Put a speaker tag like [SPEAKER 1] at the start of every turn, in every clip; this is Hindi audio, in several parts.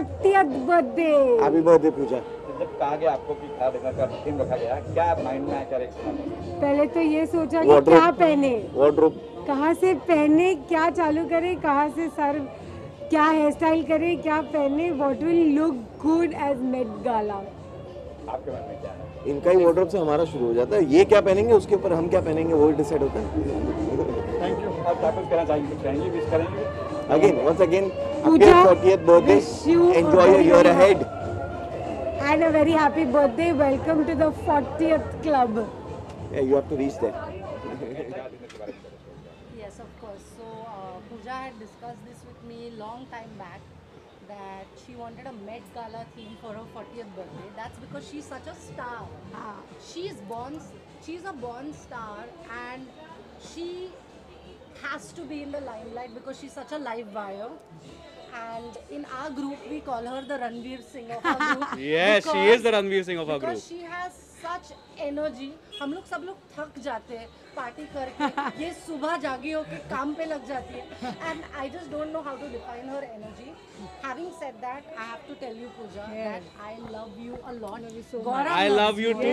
[SPEAKER 1] 40th birthday.
[SPEAKER 2] Happy birthday Pooja.
[SPEAKER 3] जब कहा गया आपको कि थीम रखा गया क्या माइंड में आया
[SPEAKER 1] पहले तो ये सोचा कि क्या पहने?
[SPEAKER 2] वार्डरोब
[SPEAKER 1] कहाँ से पहने क्या चालू करे कहाँ से सर क्या हेयर स्टाइल करे क्या पहने what will look good as Met Gala
[SPEAKER 3] आपके मन में क्या है?
[SPEAKER 2] इनका ही वार्डरोब से हमारा शुरू हो जाता है। ये क्या पहनेंगे उसके ऊपर हम क्या पहनेंगे वो डिसाइड होता है।
[SPEAKER 3] थैंक यू और क्या कुछ कहना चाहेंगे कहेंगे विश करेंगे?
[SPEAKER 2] Again once again
[SPEAKER 1] Pooja,
[SPEAKER 2] your 40th birthday.
[SPEAKER 1] Wish you Enjoy
[SPEAKER 2] your
[SPEAKER 1] year
[SPEAKER 2] ahead.
[SPEAKER 1] And a very happy birthday. Welcome to the 40th club.
[SPEAKER 2] Yeah, you have to reach there.
[SPEAKER 4] yes, of course. So, uh, Pooja had discussed this with me long time back that she wanted a Met Gala theme for her 40th birthday. That's because she's such a star. Ah. She's born, she's a born star and has to be in the limelight because she's such a live wire. And in our group, we call her the Ranveer Singh of our group.
[SPEAKER 5] Yes, she is the Ranveer Singh of our
[SPEAKER 4] because
[SPEAKER 5] group.
[SPEAKER 4] she has such energy हम लोग सब लोग थक जाते हैं पार्टी कर ये सुबह जागी होकर काम पे लग जाती है। And I just don't know how to define her energy having said that I have to tell you Pooja that I love you a lot
[SPEAKER 5] every
[SPEAKER 1] so God I
[SPEAKER 4] love you too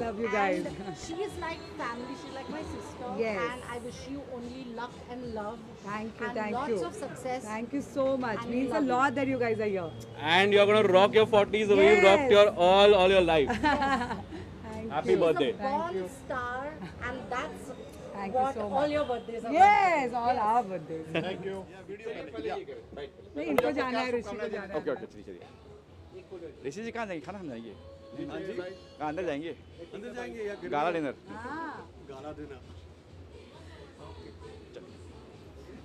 [SPEAKER 4] love you guys she is like
[SPEAKER 1] family
[SPEAKER 4] she like my sister and I wish you
[SPEAKER 1] only luck
[SPEAKER 4] and
[SPEAKER 1] love
[SPEAKER 4] thank
[SPEAKER 1] you
[SPEAKER 4] thank you
[SPEAKER 1] lots of success thank
[SPEAKER 4] you so
[SPEAKER 1] much means
[SPEAKER 4] a lot
[SPEAKER 1] that you guys are here and
[SPEAKER 5] you are gonna rock your 40s way
[SPEAKER 1] you
[SPEAKER 5] rock your all all your
[SPEAKER 1] life
[SPEAKER 5] Happy birthday.
[SPEAKER 4] Born star, and that's
[SPEAKER 1] Thank
[SPEAKER 4] what you
[SPEAKER 1] so
[SPEAKER 4] all
[SPEAKER 1] much.
[SPEAKER 4] your birthdays are.
[SPEAKER 1] Yes, all our birthdays. Thank you. नहीं इनको जाना है ऋषि को जाना
[SPEAKER 3] ओके
[SPEAKER 1] है
[SPEAKER 3] ओके चलिए चलिए ऋषि जी कहाँ जाएँगे खाना खाने जाएँगे कहाँ अंदर जाएँगे अंदर जाएँगे गाला डिनर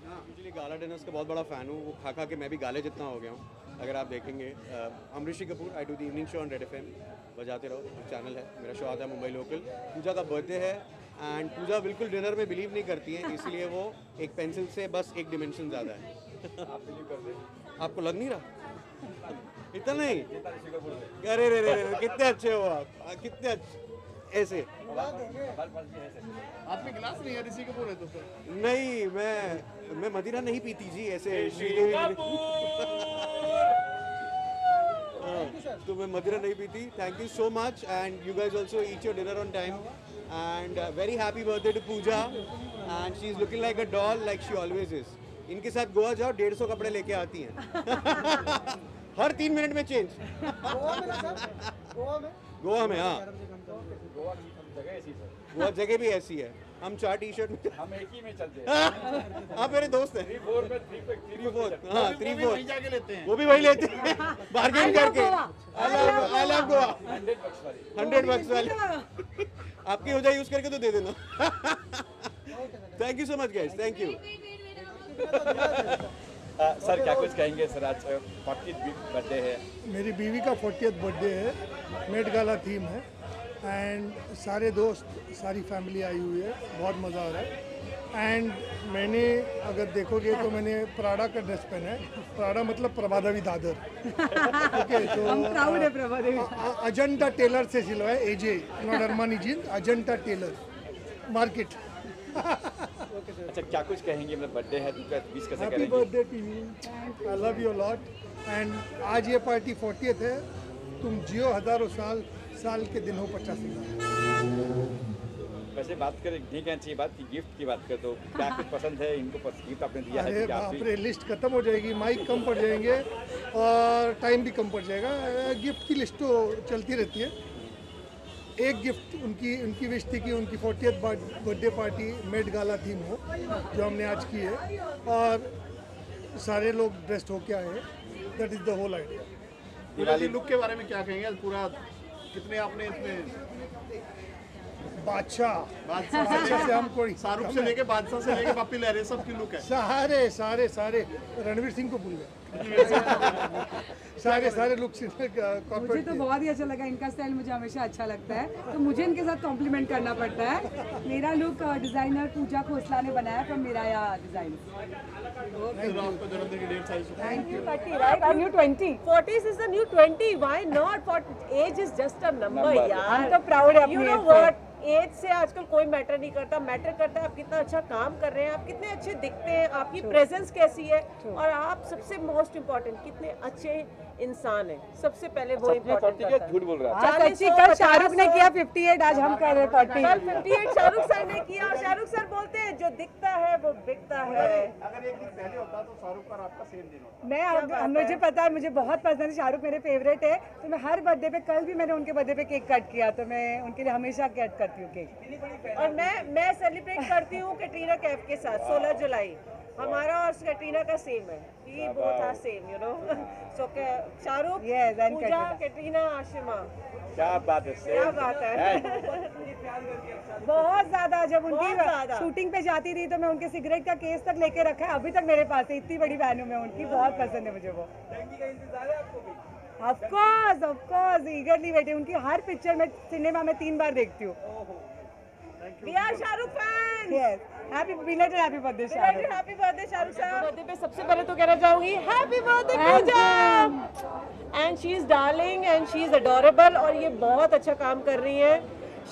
[SPEAKER 1] हाँ
[SPEAKER 6] एक्चुअली गाला डिनर्स का बहुत बड़ा फ़ैन हूँ वो खा खा के मैं भी गाले जितना हो गया हूँ अगर आप देखेंगे हम Rishi Kapoor I do the evening show on Red F M बजाते रहो चैनल है मेरा शो आता है मुंबई लोकल पूजा का बर्थडे है एंड पूजा बिल्कुल डिनर में बिलीव नहीं करती है इसलिए वो एक पेंसिल से बस एक डिमेंशन ज़्यादा है। आप बिलीव कर आपको लग नहीं रहा? इतना नहीं? अरे रे रे रे रे, कितने अच्छे हो आप। कितने अच्छे। ऐसे।
[SPEAKER 7] आपके गिलास नहीं है ऋषि कपूर है तो सर
[SPEAKER 6] नहीं मैं मैं मदिरा नहीं पीती जी ऐसे हाँ, तो मैं मदिरा नहीं पीती। Thank you so much and you guys also eat your dinner on time and very happy birthday to Pooja and she is looking like a doll like she always is इनके साथ गोवा जाओ डेढ़ सौ कपड़े लेके आती हैं। हर तीन मिनट में चेंज गोवा में। हाँ गोवा जगह भी ऐसी है हम चार टी शर्ट में
[SPEAKER 3] हम एक ही में चलते हैं
[SPEAKER 6] आप मेरे दोस्त हैं
[SPEAKER 3] थ्री फोर में थ्री
[SPEAKER 6] थ्री फोर हाँ थ्री
[SPEAKER 7] वो भी
[SPEAKER 6] फोर
[SPEAKER 7] जाके लेते हैं
[SPEAKER 6] वो भी वही लेते हैं बार्गेन करके I love Goa
[SPEAKER 3] hundred bucks वाली
[SPEAKER 6] हंड्रेड बक्स वाली आपकी हो जाए यूज़ करके तो दे देना thank you so much guys thank you
[SPEAKER 3] sir क्या कुछ कहेंगे सर आज फोर्टी बर्थडे है।
[SPEAKER 8] मेरी बीवी का फोर्टी बर्थडे है। मेट गाला थीम है। एंड सारे दोस्त सारी फैमिली आई हुई है। बहुत मज़ा आ रहा है। एंड मैंने अगर देखोगे तो मैंने प्राडा का ड्रेस पहना है। प्राडा मतलब प्रभादेवी दादर। ओके तो अजंता टेलर से सिलवाया एजे not Armani jeans Ajanta tailor market
[SPEAKER 3] अच्छा क्या कुछ कहेंगे? मतलब बर्थडे है तो विश कैसे
[SPEAKER 8] happy birthday to you I love you lot and आज ये पार्टी फोर्टियथ है. तुम जियो हज़ारों साल साल के दिन हो पचासी
[SPEAKER 3] वैसे बात करें नहीं कहना चाहिए बात की गिफ्ट की बात करें तो क्या कुछ पसंद है? इनको गिफ्ट आपने दिया है
[SPEAKER 8] अरे
[SPEAKER 3] आप
[SPEAKER 8] बाप रे लिस्ट खत्म हो जाएगी माइक कम पड़ जाएँगे और टाइम भी कम पड़ जाएगा। गिफ्ट की लिस्ट तो चलती रहती है। एक गिफ्ट उनकी उनकी विश थी कि उनकी fortieth birthday party Met Gala theme हो जो हमने आज की है। और सारे लोग ड्रेस्ड होके आए हैं। That is the whole idea
[SPEAKER 7] look के बारे में क्या कहेंगे? पूरा कितने आपने इसमें
[SPEAKER 8] बादशाह।
[SPEAKER 7] बादशाह। से
[SPEAKER 8] हम कोई
[SPEAKER 7] शाहरुख से लेके बादशाह से लेके पप्पी लहरे सबकी लुक है।
[SPEAKER 8] सारे सारे सारे। रणवीर सिंह को भूल गए। सारे सारे लुक
[SPEAKER 1] मुझे तो बहुत ही अच्छा लगा इनका स्टाइल मुझे हमेशा अच्छा लगता है तो मुझे इनके साथ कॉम्प्लीमेंट करना पड़ता है मेरा लुक डिज़ाइनर पूजा खोसला ने बनाया फ्रॉम मेरा या design. Thank you
[SPEAKER 9] 30, right? Are you 20? 40s is the new 20. Why not? For age is just a number. यार.
[SPEAKER 1] हम तो proud है अपनी
[SPEAKER 9] You know what? एज से आजकल कोई मैटर नहीं करता मैटर करता है आप कितना अच्छा काम कर रहे हैं आप कितने अच्छे दिखते हैं आपकी प्रेजेंस कैसी है और आप सबसे मोस्ट इम्पोर्टेंट कितने अच्छे इंसान है सबसे पहले वो इम्पोर्टेंट
[SPEAKER 3] झूठ बोल रहा है?
[SPEAKER 1] शाहरुख ने किया
[SPEAKER 9] फिफ्टी
[SPEAKER 1] 58 आज हम कर रहे हैं
[SPEAKER 9] 58 शाहरुख सर ने किया और शाहरुख सर जो दिखता है वो बिकता है।
[SPEAKER 7] अगर एक दिन पहले होता तो शाहरुख और आपका सेम दिन होता।
[SPEAKER 1] मैं अब मुझे पता है मुझे बहुत पसंद है शाहरुख मेरे फेवरेट है। तो मैं हर बर्थडे पे कल भी मैंने उनके बर्थडे पे केक कट किया तो मैं उनके लिए हमेशा कट करती हूँ केक
[SPEAKER 9] और मैं मैं सेलिब्रेट करती हूँ कैटरीना कैफ के साथ 16 जुलाई। हमारा और कैटरीना का सेम है। We both are same you know so Shahrukh
[SPEAKER 1] Yes, and
[SPEAKER 9] Pooja Katrina. Ashima.
[SPEAKER 3] क्या बात है
[SPEAKER 9] क्या बात है।
[SPEAKER 1] बहुत ज़्यादा जब उनकी शूटिंग पे जाती थी तो मैं उनके सिगरेट का केस तक लेके रखा है। अभी तक मेरे पास है इतनी बड़ी हूँ मैं उनकी बहुत पसंद है मुझे वो। Of course of course eagerly waiting उनकी हर पिक्चर में सिनेमा में तीन बार देखती हूँ।
[SPEAKER 9] We are Shahrukh fan
[SPEAKER 1] yes happy belated happy birthday Shahrukh
[SPEAKER 9] happy birthday Shahrukh sahab birthday पे सबसे पहले तो कहना चाहूँगी happy birthday Pooja! And she is darling and she is adorable और ये बहुत अच्छा काम कर रही है।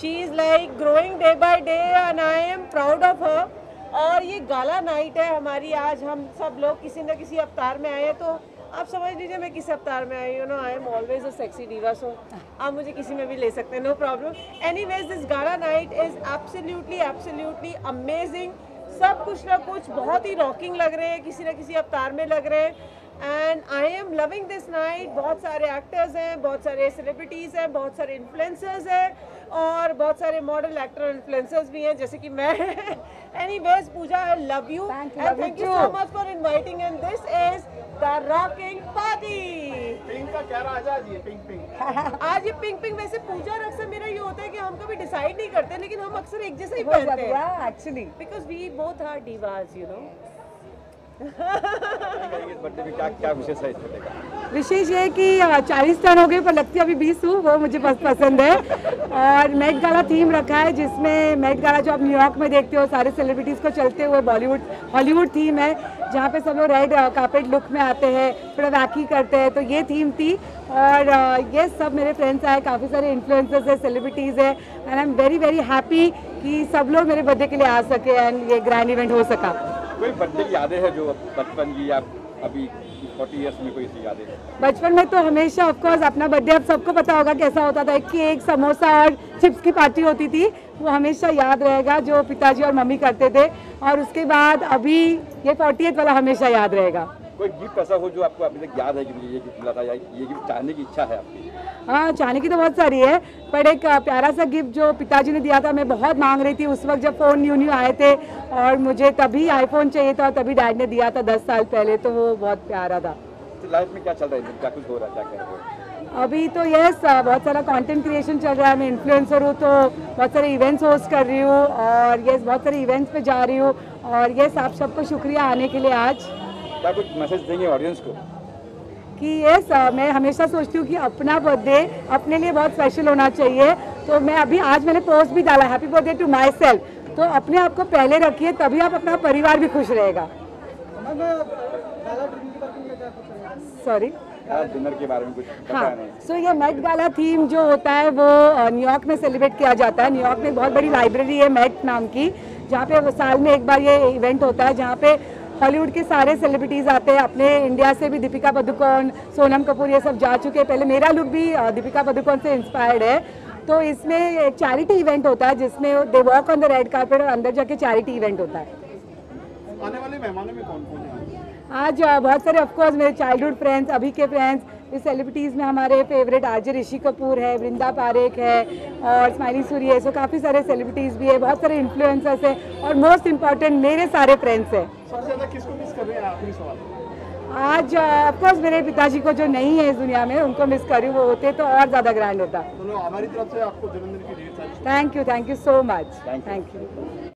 [SPEAKER 9] She is like growing day by day and I am proud of her और ये गाला नाइट है हमारी आज हम सब लोग किसी न किसी अवतार में आए तो आप समझ लीजिए मैं किस अवतार में I you know I am always a sexy diva सो आप मुझे किसी में भी ले सकते हैं no problem anyways this gala night is absolutely absolutely amazing सब कुछ ना कुछ बहुत ही रॉकिंग लग रहे हैं किसी न किसी अवतार में लग रहे हैं. And I am loving this night बहुत सारे एक्टर्स हैं बहुत सारे सेलिब्रिटीज़ हैं बहुत सारे इन्फ्लुएंसर्स हैं और बहुत सारे मॉडल एक्टर इन्फ्लुएंसर्स भी हैं जैसे कि मैं. Anyways Pooja I love you and thank you so much for inviting and this is the rocking party
[SPEAKER 7] pink का क्या राजा आज ये पिंक पिंक।
[SPEAKER 9] आज ये पिंक पिंक वैसे पूजा और अक्सर मेरा ये होता है कि हम कभी डिसाइड नहीं करते लेकिन हम अक्सर एक जैसे ही पहनते हैं।
[SPEAKER 1] Actually
[SPEAKER 9] because we both are divas you know
[SPEAKER 3] इस बर्थडे में क्या क्या विशेष बर्थडे का
[SPEAKER 1] ये है कि चालीस टर्न हो गए, पर लगती अभी बीस हूँ, वो मुझे बस पसंद है। और मेट गाला थीम रखा है, जिसमें मेट गाला जो आप न्यूयॉर्क में देखते हो, सारे सेलिब्रिटीज़ को चलते हुए बॉलीवुड हॉलीवुड थीम है, जहाँ पे सब लोग रेड कार्पेट लुक में आते हैं, थोड़ा वैकी करते हैं तो ये थीम थी। और ये सब मेरे फ्रेंड्स आए, काफ़ी सारे इन्फ्लुएंसर्स है सेलिब्रिटीज़ है and I am very very happy कि सब लोग मेरे बर्थडे के लिए आ सके एंड ये ग्रैंड इवेंट हो सका।
[SPEAKER 3] कोई बर्थडे की यादें हैं जो बचपन की या अभी फोर्टी इयर्स में कोई सी यादें हैं?
[SPEAKER 1] बचपन में तो हमेशा ऑफ़ कोर्स अपना बर्थडे अब सबको पता होगा कैसा होता था केक समोसा और चिप्स की पार्टी होती थी वो हमेशा याद रहेगा जो पिताजी और मम्मी करते थे। और उसके बाद अभी ये फोर्टी वाला हमेशा याद रहेगा।
[SPEAKER 3] कोई गिफ्ट ऐसा हो जो आपको अभी तक याद है कि मुझे ये गिफ्ट मिला था या ये गिफ्ट चाहने की इच्छा है आपकी?
[SPEAKER 1] हाँ चाहने की तो बहुत सारी है पर एक प्यारा सा गिफ्ट जो पिताजी ने दिया था मैं बहुत मांग रही थी उस वक्त जब फ़ोन न्यू न्यू आए थे और मुझे तभी आईफोन चाहिए था तभी डैड ने दिया था दस साल पहले तो वो बहुत प्यारा था।
[SPEAKER 3] तो लाइफ में क्या चल रहा है? क्या कुछ हो रहा है? क्या कर रहे हो?
[SPEAKER 1] अभी तो यस बहुत सारा कंटेंट क्रिएशन चल रहा है मैं इन्फ्लुएंसर हूँ तो बहुत सारे इवेंट्स होस्ट कर रही हूँ और यस बहुत सारे इवेंट्स पे जा रही हूँ और यस आप सबको शुक्रिया आने के लिए आज।
[SPEAKER 3] क्या कुछ मैसेज देंगे ऑडियंस को?
[SPEAKER 1] कि यस मैं हमेशा सोचती हूँ कि अपना बर्थडे अपने लिए बहुत स्पेशल होना चाहिए। तो मैं अभी आज मैंने पोस्ट भी डाला happy birthday to myself तो अपने आप को पहले रखिए तभी आप अपना परिवार भी खुश रहेगा। सॉरी
[SPEAKER 3] डिनर के बारे में कुछ
[SPEAKER 1] हाँ सो ये मेट गाला थीम जो होता है वो न्यूयॉर्क में सेलिब्रेट किया जाता है। न्यूयॉर्क में बहुत बड़ी लाइब्रेरी है मेट नाम की जहाँ पे वो साल में एक बार ये इवेंट होता है जहाँ पे हॉलीवुड के सारे सेलिब्रिटीज़ आते हैं। अपने इंडिया से भी दीपिका पादुकोण सोनम कपूर ये सब जा चुके हैं। पहले मेरा लुक भी दीपिका पदुकोण से इंस्पायर्ड है। तो इसमें एक चैरिटी इवेंट होता है जिसमें they walk on the red carpet और अंदर जाके चैरिटी इवेंट होता है।
[SPEAKER 7] आने वाले मेहमानों में कौन कौन है?
[SPEAKER 1] आज बहुत सारे ऑफकोर्स मेरे चाइल्डहुड फ्रेंड्स अभी के फ्रेंड्स इस सेलिब्रिटीज़ में हमारे फेवरेट आरजे ऋषि कपूर है वृंदा पारेख है और स्माइली सूरी है सो काफ़ी सारे सेलिब्रिटीज़ भी है बहुत सारे इन्फ्लुएंसर्स हैं और मोस्ट इंपॉर्टेंट मेरे सारे फ्रेंड्स हैं।
[SPEAKER 7] सबसे ज़्यादा किसको मिस कर रहे हैं आखिरी सवाल।
[SPEAKER 1] आज ऑफकोर्स मेरे पिताजी को जो नहीं है इस दुनिया में उनको मिस करी वो होते तो और ज़्यादा ग्रैंड होता।
[SPEAKER 7] हमारी तरफ़ से आपको
[SPEAKER 1] thank you thank you so much thank you